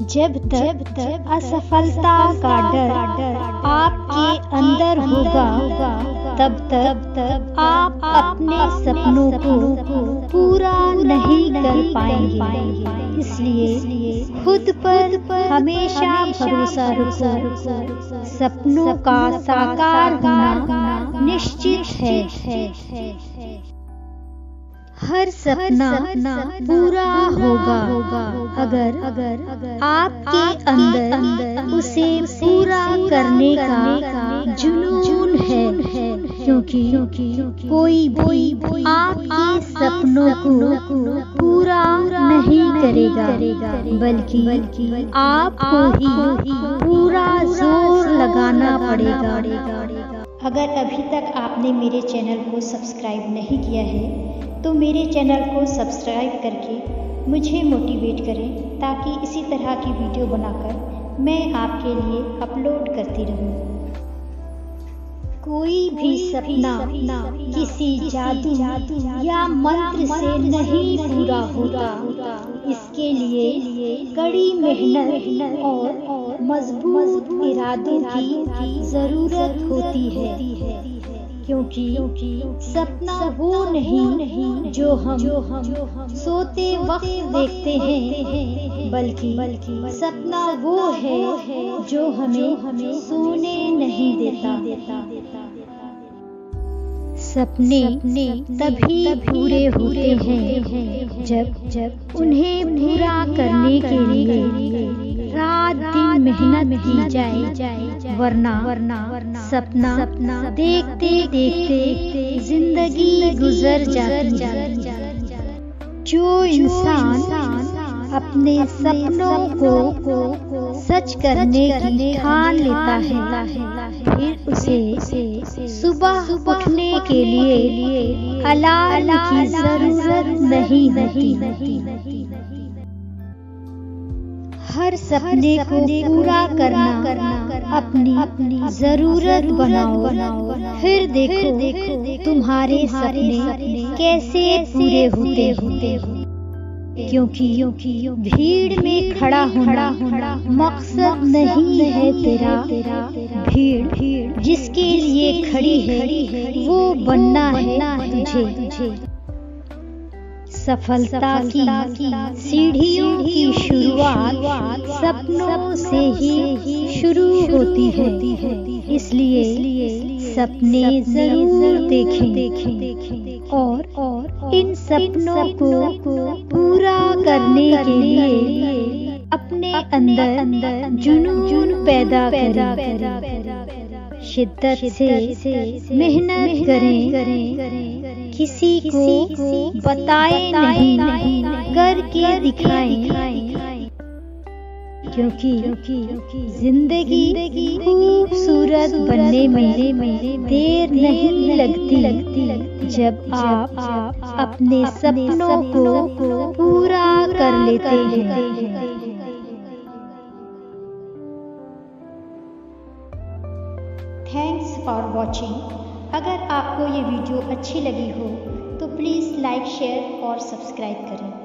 जब तक जब तक असफलता का डर आपके अंदर होगा तब तक तब आप अपने सपनों को पूरा नहीं कर पाएँगे। इसलिए खुद पर हमेशा भरोसा रखो। सपनों का साकार होना निश्चित है। हर सपना पूरा होगा। अगर अगर आपके अंदर अंदर उसे पूरा करने का जुनून है क्योंकि कोई भी आपके सपनों को पूरा नहीं करेगा बल्कि बल्कि आपको ही पूरा ज़ोर लगाना पड़ेगा। अगर अभी तक आपने मेरे चैनल को सब्सक्राइब नहीं किया है तो मेरे चैनल को सब्सक्राइब करके मुझे मोटिवेट करें ताकि इसी तरह की वीडियो बनाकर मैं आपके लिए अपलोड करती रहूँ। कोई भी सपना किसी जादू या मंत्र से नहीं पूरा होता इसके लिए कड़ी मेहनत और मज़बूत इरादों की ज़रूरत होती है, क्योंकि सपना वो नहीं जो हम जो हम सोते वक्त देखते हैं, बल्कि बल्कि सपना वो है जो हमें हमें सोने नहीं देता। देता सपने तभी पूरे होते हैं जब जब उन्हें पूरा करने के लिए मेहनत की जाए जाए वरना वरना सपना सपना देखते देखते ज़िंदगी गुजर जाती जो इंसान अपने सपनों को सच करने की ठान लेता है फिर उसे सुबह उठने के लिए अलार्म की ज़रूरत नहीं होती। हर सपने को पूरा करना करना अपनी अपनी ज़रूरत बनाओ। बनाओ फिर देखो देखो तुम्हारे सपने कैसे पूरे होते होते क्योंकि क्योंकि भीड़ में खड़ा होना मकसद नहीं है तेरा। तेरा भीड़ भीड़ जिसके लिए खड़ी है, वो बनना है तुझे तुझे। सफलता की सीढ़ियों की शुरुआत सपनों से ही शुरू होती है। इसलिए सपने ज़रूर देखें और और इन सपनों को पूरा करने के लिए अपने अंदर अंदर जुनून पैदा पैदा शिद्दत से मेहनत करें। किसी को बताए नहीं करके दिखाएँ। क्योंकि ज़िंदगी खूबसूरत बनने में देर नहीं लगती लगती जब आप अपने सपनों को पूरा कर लेते हैं। थैंक्स फॉर वॉचिंग अगर आपको ये वीडियो अच्छी लगी हो तो प्लीज़ लाइक शेयर और सब्सक्राइब करें।